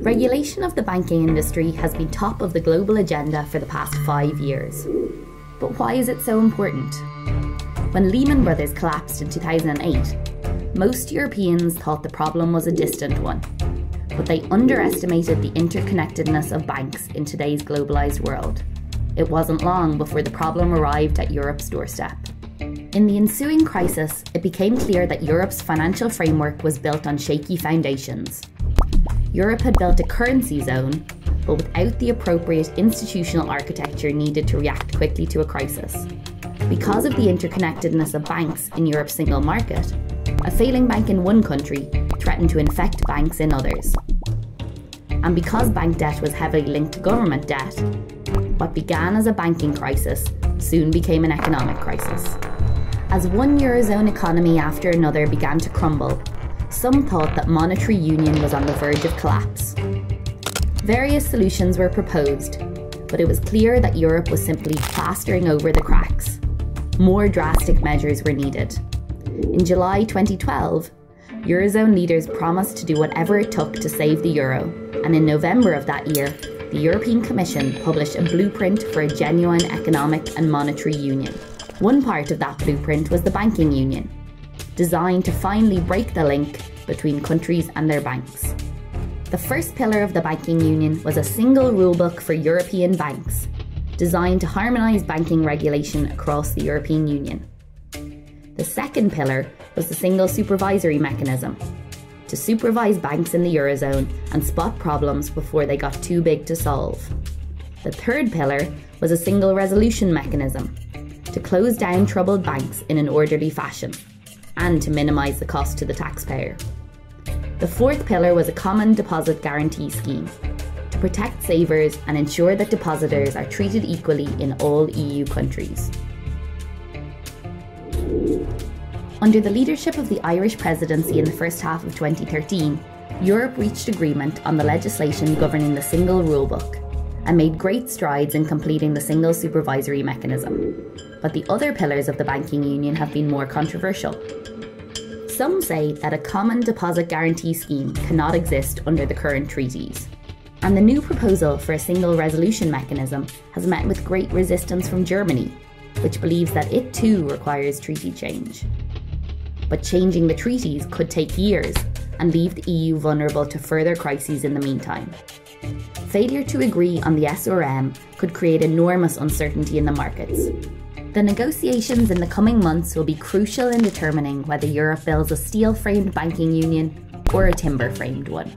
Regulation of the banking industry has been top of the global agenda for the past five years. But why is it so important? When Lehman Brothers collapsed in 2008, most Europeans thought the problem was a distant one, but they underestimated the interconnectedness of banks in today's globalised world. It wasn't long before the problem arrived at Europe's doorstep. In the ensuing crisis, it became clear that Europe's financial framework was built on shaky foundations. Europe had built a currency zone, but without the appropriate institutional architecture needed to react quickly to a crisis. Because of the interconnectedness of banks in Europe's single market, a failing bank in one country threatened to infect banks in others. And because bank debt was heavily linked to government debt, what began as a banking crisis soon became an economic crisis. As one Eurozone economy after another began to crumble, some thought that monetary union was on the verge of collapse. Various solutions were proposed, but it was clear that Europe was simply plastering over the cracks. More drastic measures were needed. In July 2012, Eurozone leaders promised to do whatever it took to save the euro, and in November of that year, the European Commission published a blueprint for a genuine economic and monetary union. One part of that blueprint was the banking union, designed to finally break the link between countries and their banks. The first pillar of the banking union was a single rulebook for European banks, designed to harmonise banking regulation across the European Union. The second pillar was the single supervisory mechanism, to supervise banks in the Eurozone and spot problems before they got too big to solve. The third pillar was a single resolution mechanism to close down troubled banks in an orderly fashion and to minimise the cost to the taxpayer. The fourth pillar was a common deposit guarantee scheme to protect savers and ensure that depositors are treated equally in all EU countries. Under the leadership of the Irish presidency in the first half of 2013, Europe reached agreement on the legislation governing the single rulebook and made great strides in completing the single supervisory mechanism. But the other pillars of the banking union have been more controversial. Some say that a common deposit guarantee scheme cannot exist under the current treaties. And the new proposal for a single resolution mechanism has met with great resistance from Germany, which believes that it too requires treaty change but changing the treaties could take years and leave the EU vulnerable to further crises in the meantime. Failure to agree on the SRM could create enormous uncertainty in the markets. The negotiations in the coming months will be crucial in determining whether Europe builds a steel framed banking union or a timber framed one.